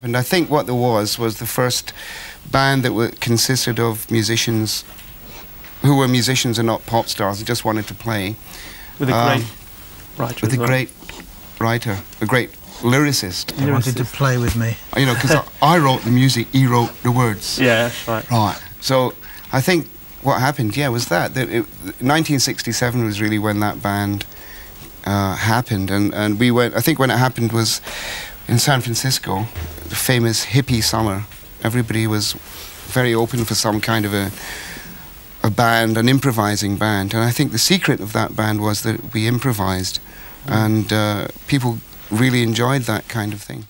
And I think what there was was the first band that were, consisted of musicians who were musicians and not pop stars and just wanted to play. With a Um, great writer. With as a well. great writer, a great lyricist. They wanted to play with me. You know, because I, I wrote the music, he wrote the words. Yeah, right. Right. So I think what happened, yeah, was that. that it, 1967 was really when that band uh, happened. And, and we went, I think when it happened was in San Francisco, the famous hippie summer. Everybody was very open for some kind of a, a band, an improvising band. And I think the secret of that band was that we improvised. And uh, people really enjoyed that kind of thing.